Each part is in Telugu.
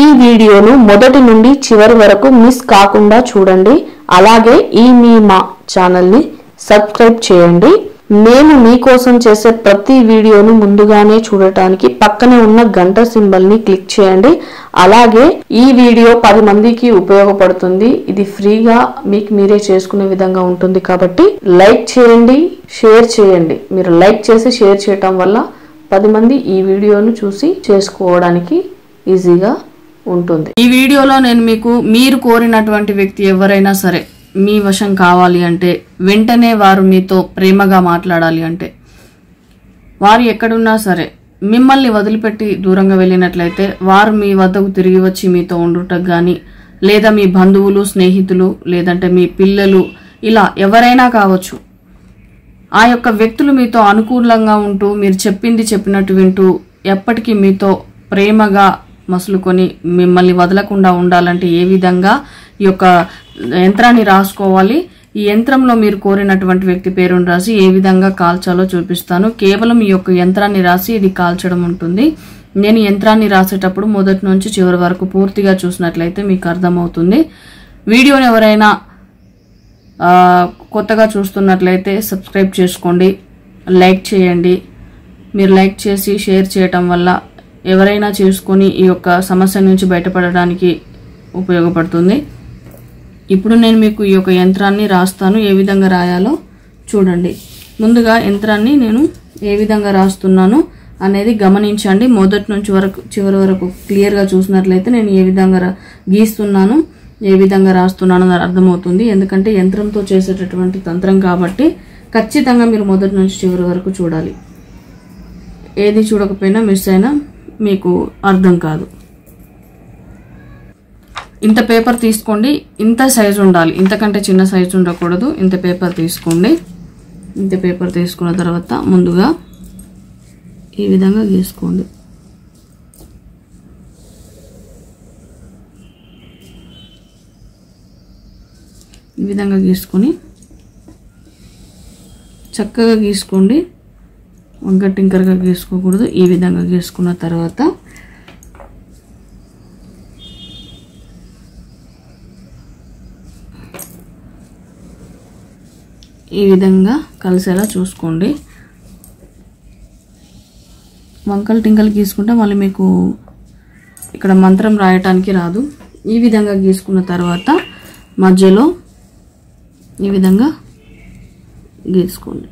ఈ వీడియోను మొదటి నుండి చివరి వరకు మిస్ కాకుండా చూడండి. అలాగే ఈ మీ మా ఛానల్ని సబ్స్క్రైబ్ చేయండి. మేము మీకోసం చేసే ప్రతి వీడియోను ముందుగానే చూడటానికి పక్కనే ఉన్న గంట సింబల్ని క్లిక్ చేయండి. అలాగే ఈ వీడియో పది మందికి ఉపయోగపడుతుంది. ఇది ఫ్రీగా మీకు మీరే చేసుకునే విధంగా ఉంటుంది కాబట్టి లైక్ చేయండి షేర్ చేయండి. మీరు లైక్ చేసి షేర్ చేయటం వల్ల పది మంది ఈ వీడియోను చూసి చేసుకోవడానికి ఈజీగా ఉంటుంది. ఈ వీడియోలో నేను మీకు మీరు కోరినటువంటి వ్యక్తి ఎవరైనా సరే మీ వశం కావాలి అంటే వెంటనే వారు మీతో ప్రేమగా మాట్లాడాలి అంటే వారు ఎక్కడున్నా సరే మిమ్మల్ని వదిలిపెట్టి దూరంగా వెళ్ళినట్లయితే వారు మీ వద్దకు తిరిగి వచ్చి మీతో ఉండుటకు కానీ లేదా మీ బంధువులు స్నేహితులు లేదంటే మీ పిల్లలు ఇలా ఎవరైనా కావచ్చు ఆ యొక్క వ్యక్తులు మీతో అనుకూలంగా ఉంటూ మీరు చెప్పింది చెప్పినట్టు వింటూ ఎప్పటికీ మీతో ప్రేమగా మసులుకొని మిమ్మల్ని వదలకుండా ఉండాలంటే ఏ విధంగా ఈ యొక్క యంత్రాన్ని రాసుకోవాలి? ఈ యంత్రంలో మీరు కోరినటువంటి వ్యక్తి పేరును రాసి ఏ విధంగా కాల్చాలో చూపిస్తాను. కేవలం ఈ యొక్క యంత్రాన్ని రాసి ఇది కాల్చడం ఉంటుంది. నేను యంత్రాన్ని రాసేటప్పుడు మొదటి నుంచి చివరి వరకు పూర్తిగా చూసినట్లయితే మీకు అర్థమవుతుంది. వీడియోని ఎవరైనా కొత్తగా చూస్తున్నట్లయితే సబ్స్క్రైబ్ చేసుకోండి. లైక్ చేయండి. మీరు లైక్ చేసి షేర్ చేయటం వల్ల ఎవరైనా చేసుకొని ఈ యొక్క సమస్య నుంచి బయటపడడానికి ఉపయోగపడుతుంది. ఇప్పుడు నేను మీకు ఈ యొక్క యంత్రాన్ని రాస్తాను. ఏ విధంగా రాయాలో చూడండి. ముందుగా యంత్రాన్ని నేను ఏ విధంగా రాస్తున్నాను అనేది గమనించండి. మొదటి నుంచి వరకు చివరి వరకు క్లియర్గా చూసినట్లయితే నేను ఏ విధంగా రా- గీస్తున్నాను ఏ విధంగా రాస్తున్నాను అని అర్థమవుతుంది. ఎందుకంటే యంత్రంతో చేసేటటువంటి తంత్రం కాబట్టి ఖచ్చితంగా మీరు మొదటి నుంచి చివరి వరకు చూడాలి. ఏది చూడకపోయినా మిస్ అయినా మీకు అర్థం కాదు. ఇంత పేపర్ తీసుకోండి ఇంత సైజు ఉండాలి. ఇంతకంటే చిన్న సైజు ఉండకూడదు. ఇంత పేపర్ తీసుకోండి. ఇంత పేపర్ తీసుకున్న తర్వాత ముందుగా ఈ విధంగా గీసుకోండి. ఈ విధంగా గీసుకొని చక్కగా గీసుకోండి. వంక టింకర్గా గీసుకోకూడదు. ఈ విధంగా గీసుకున్న తర్వాత ఈ విధంగా కలిసేలా చూసుకోండి. వంకలు టింకలు గీసుకుంటే మళ్ళీ మీకు ఇక్కడ మంత్రం రాయటానికి రాదు. ఈ విధంగా గీసుకున్న తర్వాత మధ్యలో ఈ విధంగా గీసుకోండి.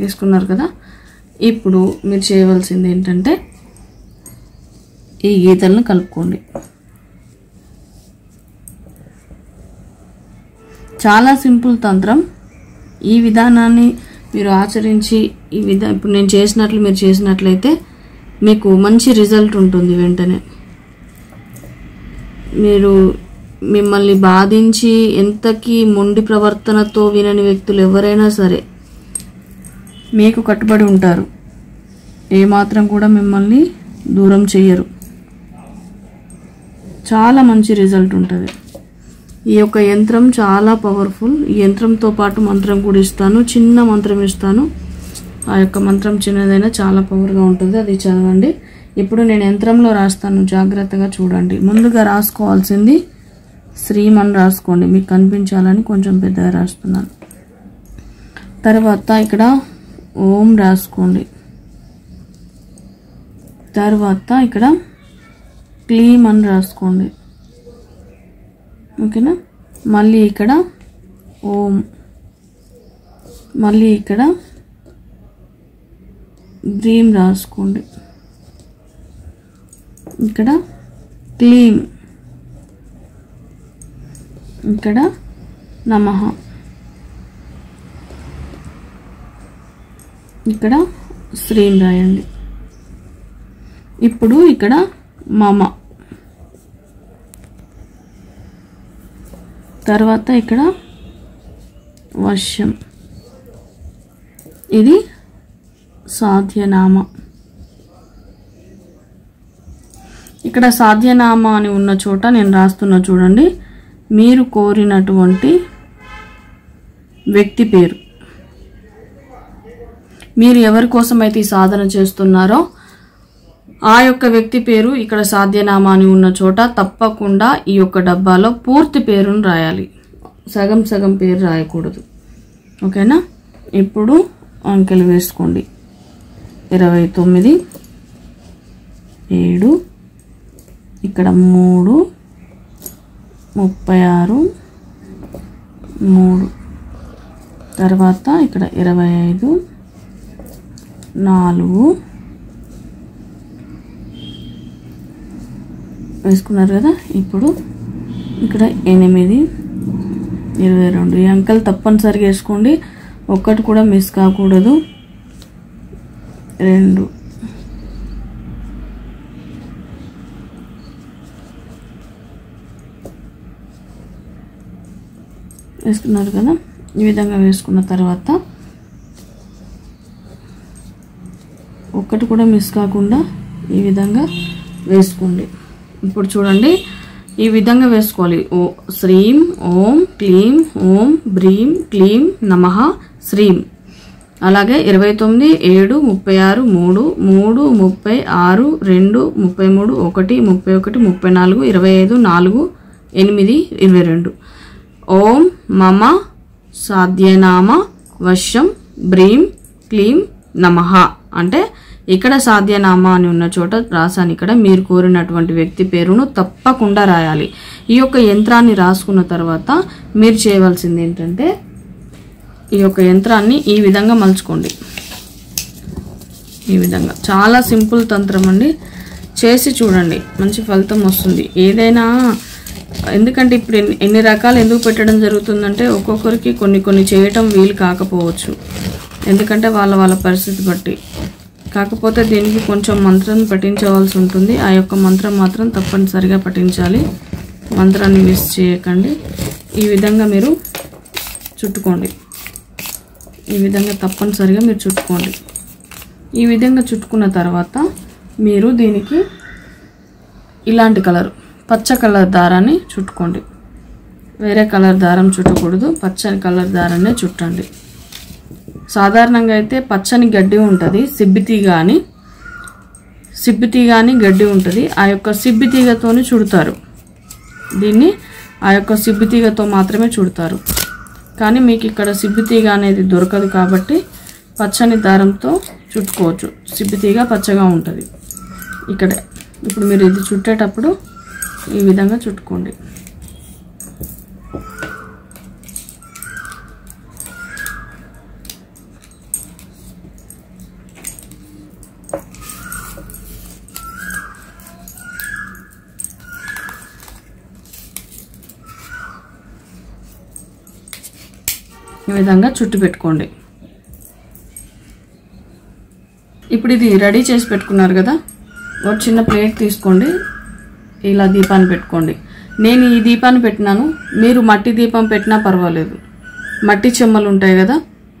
వేసుకున్నారు కదా. ఇప్పుడు మీరు చేయవలసింది ఏంటంటే ఈ గీతలను కలుపుకోండి. చాలా సింపుల్ తంత్రం. ఈ విధానాన్ని మీరు ఆచరించి ఈ విధా ఇప్పుడు నేను చేసినట్లు మీరు చేసినట్లయితే మీకు మంచి రిజల్ట్ ఉంటుంది వెంటనే. మీరు మిమ్మల్ని బాధించి ఎంతకీ మొండి ప్రవర్తనతో వినని వ్యక్తులు ఎవరైనా సరే మీకు కట్టుబడి ఉంటారు. ఏమాత్రం కూడా మిమ్మల్ని దూరం చెయ్యరు. చాలా మంచి రిజల్ట్ ఉంటుంది. ఈ యొక్క యంత్రం చాలా పవర్ఫుల్. ఈ యంత్రంతో పాటు మంత్రం కూడా ఇస్తాను. చిన్న మంత్రం ఇస్తాను. ఆ యొక్క మంత్రం చిన్నదైనా చాలా పవర్గా ఉంటుంది. అది చదవండి. ఇప్పుడు నేను యంత్రంలో రాస్తాను. జాగ్రత్తగా చూడండి. ముందుగా రాసుకోవాల్సింది శ్రీమన్ రాసుకోండి. మీకు కనిపించాలని కొంచెం పెద్దగా రాస్తున్నాను. తర్వాత ఇక్కడ ఓం రాసుకోండి. తర్వాత ఇక్కడ క్లీమ్ అని రాసుకోండి. ఓకేనా? మళ్ళీ ఇక్కడ ఓం. మళ్ళీ ఇక్కడ డ్రీమ్ రాసుకోండి. ఇక్కడ క్లీమ్. ఇక్కడ నమః. ఇక్కడ శ్రీని రాయండి. ఇప్పుడు ఇక్కడ మమ. తర్వాత ఇక్కడ వర్షం ఇది సాధ్యనామ. ఇక్కడ సాధ్యనామ అని ఉన్న చోట నేను రాస్తున్నా చూడండి. మీరు కోరినటువంటి వ్యక్తి పేరు. మీరు ఎవరి కోసమైతే అయితే ఈ సాధన చేస్తున్నారో ఆ యొక్క వ్యక్తి పేరు ఇక్కడ సాధ్యనామా అని ఉన్న చోట తప్పకుండా ఈ యొక్క డబ్బాలో పూర్తి పేరును రాయాలి. సగం సగం పేరు రాయకూడదు. ఓకేనా? ఇప్పుడు అంకెలు వేసుకోండి. ఇరవై తొమ్మిది ఏడు ఇక్కడ మూడు ముప్పై ఆరు మూడు. తర్వాత ఇక్కడ ఇరవై ఐదు నాలుగు. వేసుకున్నారు కదా ఇప్పుడు ఇక్కడ ఎనిమిది ఇరవై రెండు. ఈ అంకెలు తప్పనిసరిగా వేసుకోండి. ఒక్కటి కూడా మిస్ కాకూడదు. రెండు. వేసుకున్నారు కదా ఈ విధంగా వేసుకున్న తర్వాత ఒక్కటి కూడా మిస్ కాకుండా ఈ విధంగా వేసుకోండి. ఇప్పుడు చూడండి ఈ విధంగా వేసుకోవాలి. ఓ శ్రీం ఓం క్లీం ఓం బ్రీం క్లీం నమః శ్రీం. అలాగే ఇరవై తొమ్మిది ఏడు ముప్పై ఆరు మూడు మూడు ముప్పై ఆరు రెండు ముప్పై మూడు ఒకటి ముప్పై ఒకటి ముప్పై నాలుగు ఇరవై ఐదు నాలుగు ఎనిమిది ఇరవై రెండు. ఓం మమ సాధ్యనామ వశం బ్రీం క్లీం నమః. అంటే ఇక్కడ సాధ్యనామా అని ఉన్న చోట రాసాను ఇక్కడ. మీరు కోరినటువంటి వ్యక్తి పేరును తప్పకుండా రాయాలి. ఈ యొక్క యంత్రాన్ని రాసుకున్న తర్వాత మీరు చేయవలసింది ఏంటంటే ఈ యొక్క యంత్రాన్ని ఈ విధంగా మలుచుకోండి. ఈ విధంగా. చాలా సింపుల్ తంత్రం అండి. చేసి చూడండి. మంచి ఫలితం వస్తుంది. ఏదైనా ఎందుకంటే ఇప్పుడు ఎన్ని రకాలు ఎందుకు పెట్టడం జరుగుతుందంటే ఒక్కొక్కరికి కొన్ని కొన్ని చేయటం వీలు కాకపోవచ్చు. ఎందుకంటే వాళ్ళ వాళ్ళ పరిస్థితి బట్టి. కాకపోతే దీనికి కొంచెం మంత్రం పఠించవలసి ఉంటుంది. ఆ యొక్క మంత్రం మాత్రం తప్పనిసరిగా పఠించాలి. మంత్రాన్ని మిస్ చేయకండి. ఈ విధంగా మీరు చుట్టుకోండి. ఈ విధంగా తప్పనిసరిగా మీరు చుట్టుకోండి. ఈ విధంగా చుట్టుకున్న తర్వాత మీరు దీనికి ఇలాంటి కలర్ పచ్చ కలర్ దారాన్ని చుట్టుకోండి. వేరే కలర్ దారం చుట్టకూడదు. పచ్చని కలర్ దారాన్నే చుట్టండి. సాధారణంగా అయితే పచ్చని గడ్డి ఉంటుంది సిబ్బితీగ అని. సిబ్బితీగ అని గడ్డి ఉంటుంది. ఆ యొక్క సిబ్బితీగతోనే చుడతారు. దీన్ని ఆ యొక్క సిబ్బితీగతో మాత్రమే చుడతారు. కానీ మీకు ఇక్కడ సిబ్బితీగ అనేది దొరకదు కాబట్టి పచ్చని దారంతో చుట్టుకోవచ్చు. సిబ్బితీగ పచ్చగా ఉంటుంది. ఇక్కడే. ఇప్పుడు మీరు ఇది చుట్టేటప్పుడు ఈ విధంగా చుట్టుకోండి. విధంగా చుట్టు పెట్టుకోండి. ఇప్పుడు ఇది రెడీ చేసి పెట్టుకున్నారు కదా? ఒక చిన్న ప్లేట్ తీసుకోండి. ఇలా దీపాన్ని పెట్టుకోండి. నేను ఈ దీపాన్ని పెట్టినాను. మీరు మట్టి దీపం పెట్టినా పర్వాలేదు. మట్టి చెమ్మలు ఉంటాయి కదా?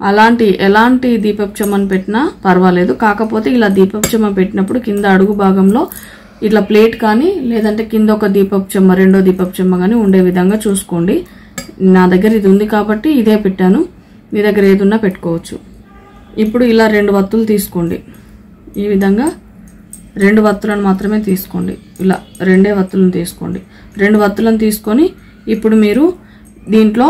అలాంటి ఎలాంటి దీపపు చెమ్మను పెట్టినా పర్వాలేదు. కాకపోతే ఇలా దీపపు చెమ్మ పెట్టినప్పుడు కింద అడుగు భాగంలో ఇట్లా ప్లేట్ కానీ లేదంటే కింద ఒక దీపపు చెమ్మ రెండో దీపపు చెమ్మ కానీ ఉండే విధంగా చూసుకోండి. నా దగ్గర ఇది ఉంది కాబట్టి ఇదే పెట్టాను. మీ దగ్గర ఏదున్నా పెట్టుకోవచ్చు. ఇప్పుడు ఇలా రెండు వత్తులు తీసుకోండి. ఈ విధంగా రెండు వత్తులను మాత్రమే తీసుకోండి. ఇలా రెండే వత్తులను తీసుకోండి. రెండు వత్తులను తీసుకొని ఇప్పుడు మీరు దీంట్లో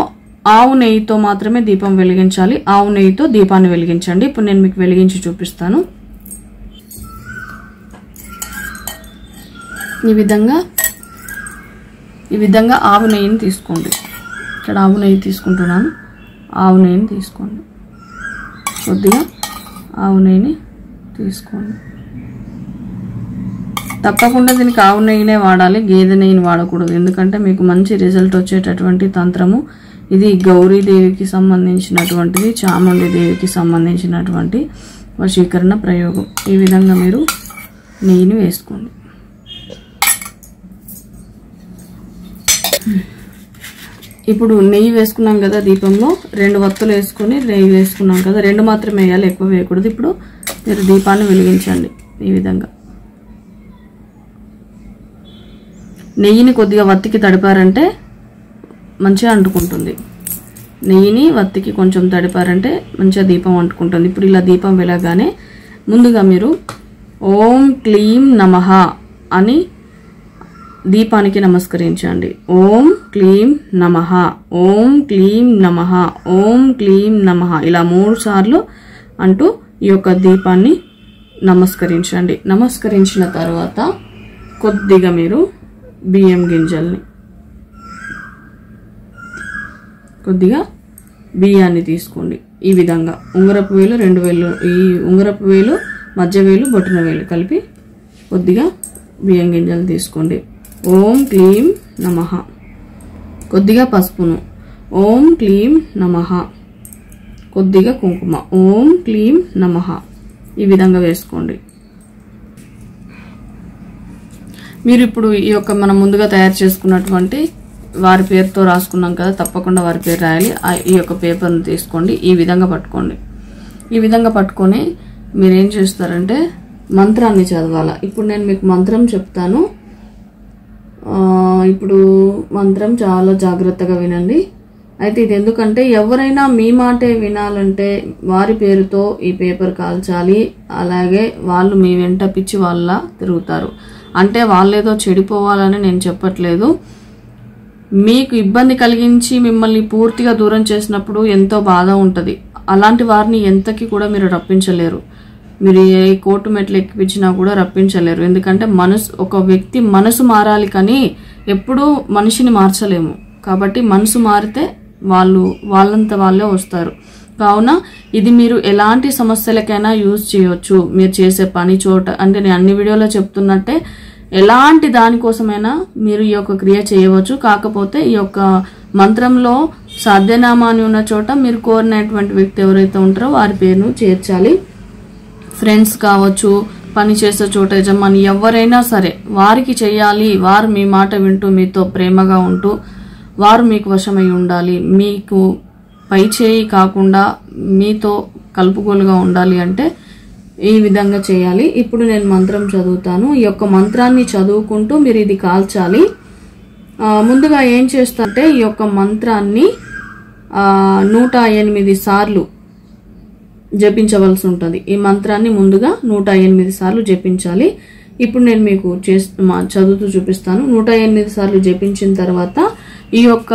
ఆవు నెయ్యితో మాత్రమే దీపం వెలిగించాలి. ఆవు నెయ్యితో దీపాన్ని వెలిగించండి. ఇప్పుడు నేను మీకు వెలిగించి చూపిస్తాను. ఈ విధంగా ఈ విధంగా ఆవు నెయ్యిని తీసుకోండి. ఇక్కడ ఆవు నెయ్యి తీసుకుంటున్నాను. ఆవు నెయ్యిని తీసుకోండి. కొద్దిగా ఆవు నెయ్యిని తీసుకోండి. తప్పకుండా దీనికి ఆవు నెయ్యినే వాడాలి గేదె నెయ్యిని వాడకూడదు. ఎందుకంటే మీకు మంచి రిజల్ట్ వచ్చేటటువంటి తంత్రము ఇది గౌరీదేవికి సంబంధించినటువంటిది చాముండి దేవికి సంబంధించినటువంటి వశీకరణ ప్రయోగం. ఈ విధంగా మీరు నెయ్యిని వేసుకోండి. ఇప్పుడు నెయ్యి వేసుకున్నాం కదా దీపంలో రెండు వత్తులు వేసుకొని నెయ్యి వేసుకున్నాం కదా రెండు మాత్రమే వేయాలి ఎక్కువ వేయకూడదు. ఇప్పుడు మీరు దీపాన్ని వెలిగించండి ఈ విధంగా. నెయ్యిని కొద్దిగా వత్తికి తడిపారంటే మంచిగా అంటుకుంటుంది. నెయ్యిని వత్తికి కొంచెం తడిపారంటే మంచిగా దీపం అంటుకుంటుంది. ఇప్పుడు ఇలా దీపం వెళ్ళగానే ముందుగా మీరు ఓం క్లీం నమః అని దీపానికి నమస్కరించండి. ఓం క్లీం నమః. ఓం క్లీం నమః. ఓం క్లీం నమః. ఇలా మూడు సార్లు అంటూ ఈ యొక్క దీపాన్ని నమస్కరించండి. నమస్కరించిన తర్వాత కొద్దిగా మీరు బియ్యం గింజల్ని కొద్దిగా బియ్యాన్ని తీసుకోండి. ఈ విధంగా ఉంగరపు వేలు రెండు వేలు ఈ ఉంగరపు వేలు మధ్య వేలు బొట్టిన వేలు కలిపి కొద్దిగా బియ్యం గింజలు తీసుకోండి. ఓం క్లీం నమః. కొద్దిగా పసుపును. ఓం క్లీం నమః. కొద్దిగా కుంకుమ. ఓం క్లీం నమః. ఈ విధంగా వేసుకోండి. మీరు ఇప్పుడు ఈ యొక్క మనం ముందుగా తయారు చేసుకున్నటువంటి వారి పేరుతో రాసుకున్నాం కదా తప్పకుండా వారి పేరు రాయాలి. ఈ యొక్క పేపర్ని తీసుకోండి. ఈ విధంగా పట్టుకోండి. ఈ విధంగా పట్టుకొని మీరు ఏం చేస్తారంటే మంత్రాన్ని చదవాలా. ఇప్పుడు నేను మీకు మంత్రం చెప్తాను. ఇప్పుడు మంత్రం చాలా జాగ్రత్తగా వినండి. అయితే ఇది ఎందుకంటే ఎవరైనా మీ మాటే వినాలంటే వారి పేరుతో ఈ పేపర్ కాల్చాలి. అలాగే వాళ్ళు మీ వెంట పిచ్చి వాళ్ళ తిరుగుతారు. అంటే వాళ్ళేదో చెడిపోవాలని నేను చెప్పట్లేదు. మీకు ఇబ్బంది కలిగించి మిమ్మల్ని పూర్తిగా దూరం చేసినప్పుడు ఎంతో బాధ ఉంటుంది. అలాంటి వారిని ఎంతకి కూడా మీరు రప్పించలేరు. మీరు ఏ కోర్టు మెట్లు ఎక్కిపించినా కూడా రప్పించలేరు. ఎందుకంటే మనసు ఒక వ్యక్తి మనసు మారాలి కానీ ఎప్పుడూ మనిషిని మార్చలేము. కాబట్టి మనసు మారితే వాళ్ళు వాళ్ళంత వాళ్ళే వస్తారు. కావున ఇది మీరు ఎలాంటి సమస్యలకైనా యూజ్ చేయొచ్చు. మీరు చేసే పని చోట అంటే నేను అన్ని వీడియోలో చెప్తున్నట్టే ఎలాంటి దానికోసమైనా మీరు ఈ యొక్క క్రియ చేయవచ్చు. కాకపోతే ఈ యొక్క మంత్రంలో సాధ్యనామా అని ఉన్న చోట మీరు కోరినటువంటి వ్యక్తి ఎవరైతే ఉంటారో వారి పేరును చేర్చాలి. ఫ్రెండ్స్ కావచ్చు పని చేసే చోట యజమాని ఎవరైనా సరే వారికి చేయాలి వారు మీ మాట వింటూ మీతో ప్రేమగా ఉంటూ వారు మీకు వశమై ఉండాలి. మీకు పై చేయి కాకుండా మీతో కలుపుగోలుగా ఉండాలి అంటే ఈ విధంగా చేయాలి. ఇప్పుడు నేను మంత్రం చదువుతాను. ఈ యొక్క మంత్రాన్ని చదువుకుంటూ మీరు ఇది కాల్చాలి. ముందుగా ఏం చేస్తారంటే ఈ యొక్క మంత్రాన్ని నూట ఎనిమిది సార్లు జపించవలసి ఉంటుంది ఈ మంత్రాన్ని ముందుగా నూట ఎనిమిది సార్లు జపించాలి. ఇప్పుడు నేను మీకు చేస్తూ మా- చదువుతూ చూపిస్తాను. నూట ఎనిమిది సార్లు జపించిన తర్వాత ఈ యొక్క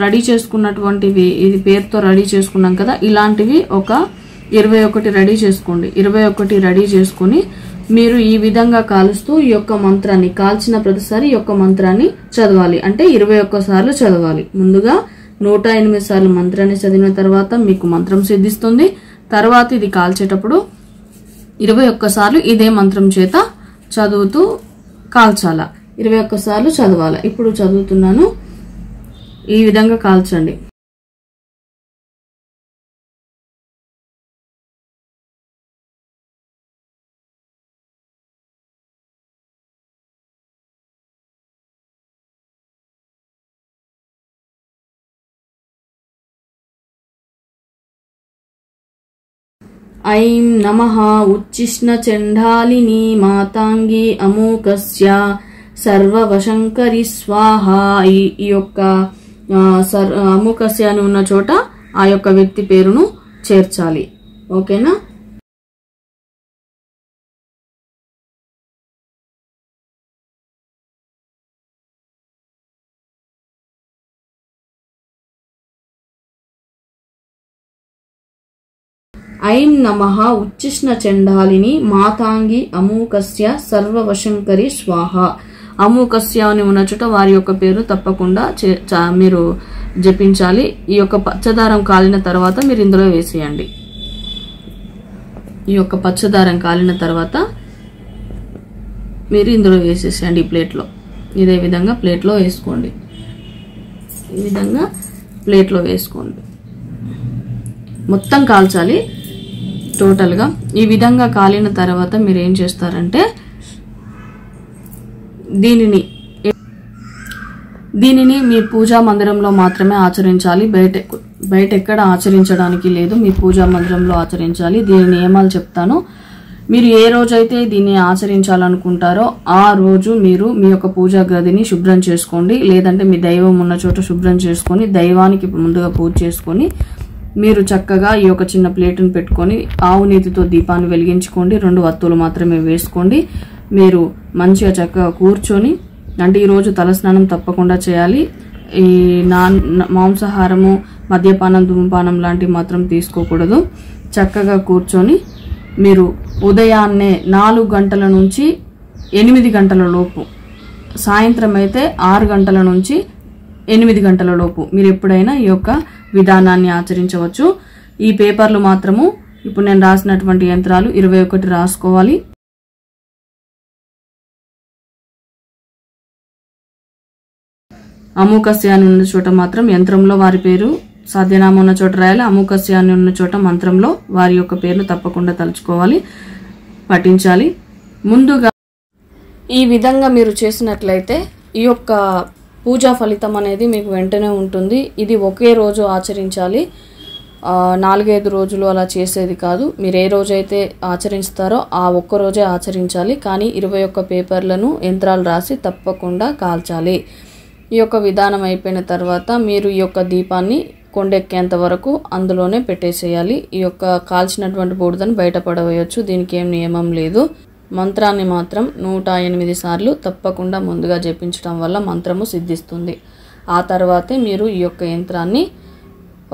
రెడీ చేసుకున్నటువంటివి ఇది పేరుతో రెడీ చేసుకున్నాం కదా ఇలాంటివి ఒక ఇరవై ఒకటి రెడీ చేసుకోండి. ఇరవై ఒకటి రెడీ చేసుకుని మీరు ఈ విధంగా కాలుస్తూ ఈ యొక్క మంత్రాన్ని కాల్చిన ప్రతిసారి ఈ యొక్క మంత్రాన్ని చదవాలి. అంటే ఇరవై సార్లు చదవాలి. ముందుగా నూట ఎనిమిది సార్లు మంత్రాన్ని చదివిన తర్వాత మీకు మంత్రం సిద్ధిస్తుంది. తర్వాత ఇది కాల్చేటప్పుడు ఇరవై ఒక్కసార్లు ఇదే మంత్రం చేత చదువుతూ కాల్చాల? ఇరవై ఒక్కసార్లు చదవాలి? ఇప్పుడు చదువుతున్నాను. ఈ విధంగా కాల్చండి. ఐం నమ ఉచ్చిష్ణ చండాలిని మాతాంగి అమూకస్య సర్వవశంకరి స్వాహ ఈ ఈ యొక్క సర్ అమూకస్య అని ఉన్న చోట ఆ యొక్క వ్యక్తి పేరును చేర్చాలి. ఓకేనా? ఐం నమ ఉచ్చిష్ణ చండాలిని మాతాంగి అమూకస్య సర్వవశంకరి స్వాహ. అమూకస్య అని ఉన్న చోట వారి యొక్క పేరు తప్పకుండా చే- మీరు జపించాలి. ఈ యొక్క పచ్చదారం కాలిన తర్వాత మీరు ఇందులో వేసేయండి. ఈ యొక్క పచ్చదారం కాలిన తర్వాత మీరు ఇందులో వేసేసేయండి ఈ ప్లేట్లో. ఇదే విధంగా ప్లేట్లో వేసుకోండి. ఈ విధంగా ప్లేట్లో వేసుకోండి. మొత్తం కాల్చాలి. టోటల్గా ఈ విధంగా కాలిన తర్వాత మీరు ఏం చేస్తారంటే దీనిని దీనిని మీ పూజా మందిరంలో మాత్రమే ఆచరించాలి. బయట బయట ఎక్కడ ఆచరించడానికి లేదు. మీ పూజా మందిరంలో ఆచరించాలి. దీని నియమాలు చెప్తాను. మీరు ఏ రోజైతే దీన్ని ఆచరించాలనుకుంటారో ఆ రోజు మీరు మీ యొక్క పూజా గదిని శుభ్రం చేసుకోండి. లేదంటే మీ దైవం ఉన్న చోట శుభ్రం చేసుకొని దైవానికి ముందుగా పూజ చేసుకొని మీరు చక్కగా ఈ యొక్క చిన్న ప్లేట్ను పెట్టుకొని ఆవు నీతితో దీపాన్ని వెలిగించుకోండి. రెండు వత్తువులు మాత్రమే వేసుకోండి. మీరు మంచిగా చక్కగా కూర్చొని అంటే ఈరోజు తలస్నానం తప్పకుండా చేయాలి. ఈ నాన్ మాంసాహారము మద్యపానం ధూమపానం లాంటివి మాత్రం తీసుకోకూడదు. చక్కగా కూర్చొని మీరు ఉదయాన్నే నాలుగు గంటల నుంచి ఎనిమిది గంటల లోపు సాయంత్రం అయితే ఆరు గంటల నుంచి ఎనిమిది గంటల లోపు. మీరు ఎప్పుడైనా ఈ యొక్క విధానాన్ని ఆచరించవచ్చు. ఈ పేపర్లు మాత్రము ఇప్పుడు నేను రాసినటువంటి యంత్రాలు ఇరవై ఒకటి రాసుకోవాలి. అమూకస్య అని ఉన్న చోట మాత్రం యంత్రంలో వారి పేరు సాధ్యనామం ఉన్న చోట రాయాలి. అమూకస్య అని ఉన్న చోట మంత్రంలో వారి యొక్క పేరును తప్పకుండా తలుచుకోవాలి పఠించాలి. ముందుగా ఈ విధంగా మీరు చేసినట్లయితే ఈ యొక్క పూజా ఫలితం అనేది మీకు వెంటనే ఉంటుంది. ఇది ఒకే రోజు ఆచరించాలి. నాలుగైదు రోజులు అలా చేసేది కాదు. మీరు ఏ రోజైతే ఆచరిస్తారో ఆ ఒక్క రోజే ఆచరించాలి. కానీ ఇరవై ఒక్క పేపర్లను యంత్రాలు రాసి తప్పకుండా కాల్చాలి. ఈ యొక్క విధానం అయిపోయిన తర్వాత మీరు ఈ యొక్క దీపాన్ని కొండెక్కేంత వరకు అందులోనే పెట్టేసేయాలి. ఈ యొక్క కాల్చినటువంటి బూడిదని బయటపడవేయచ్చు దీనికి ఏం నియమం లేదు. మంత్రాన్ని మాత్రం నూట ఎనిమిది సార్లు తప్పకుండా ముందుగా జపించడం వల్ల మంత్రము సిద్ధిస్తుంది. ఆ తర్వాతే మీరు ఈ యొక్క యంత్రాన్ని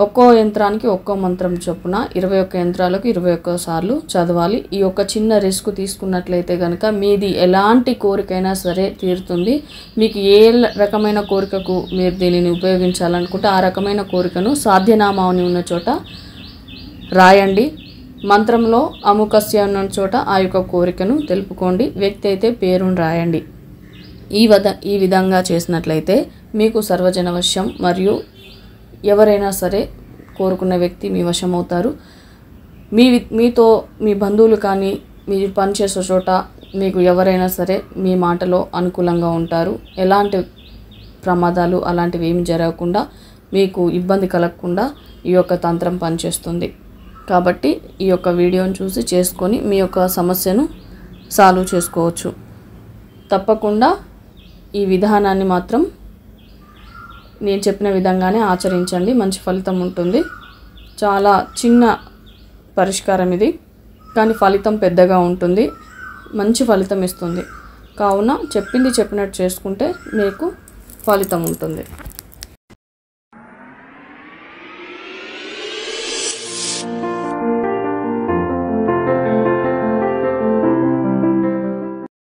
ఒక్కో యంత్రానికి ఒక్కో మంత్రం చొప్పున ఇరవై ఒక్క యంత్రాలకు ఇరవై ఒక్క సార్లు చదవాలి. ఈ యొక్క చిన్న రిస్క్ తీసుకున్నట్లయితే కనుక మీది ఎలాంటి కోరికైనా సరే తీరుతుంది. మీకు ఏ రకమైన కోరికకు మీరు దీనిని ఉపయోగించాలనుకుంటే ఆ రకమైన కోరికను సాధ్యనామాని ఉన్న చోట రాయండి. మంత్రంలో అముకస్య ఉన్న చోట ఆ యొక్క కోరికను తెలుపుకోండి. వ్యక్తి అయితే పేరును రాయండి. ఈ వద ఈ విధంగా చేసినట్లయితే మీకు సర్వజనవశ్యం మరియు ఎవరైనా సరే కోరుకున్న వ్యక్తి మీ వశం అవుతారు మీ మీతో మీ బంధువులు కానీ మీరు పనిచేసే చోట మీకు ఎవరైనా సరే మీ మాటలో అనుకూలంగా ఉంటారు. ఎలాంటి ప్రమాదాలు అలాంటివి ఏమి జరగకుండా మీకు ఇబ్బంది కలగకుండా ఈ యొక్క తంత్రం పనిచేస్తుంది. కాబట్టి ఈ యొక్క వీడియోని చూసి చేసుకొని మీ యొక్క సమస్యను సాల్వ్ చేసుకోవచ్చు. తప్పకుండా ఈ విధానాన్ని మాత్రం నేను చెప్పిన విధంగానే ఆచరించండి. మంచి ఫలితం ఉంటుంది. చాలా చిన్న పరిష్కారం ఇది. కానీ ఫలితం పెద్దగా ఉంటుంది. మంచి ఫలితం ఇస్తుంది. కావున చెప్పింది చెప్పినట్టు చేసుకుంటే మీకు ఫలితం ఉంటుంది.